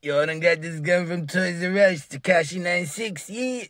Y'all done got this gun from Toys R Us, Takashi 96, yeah.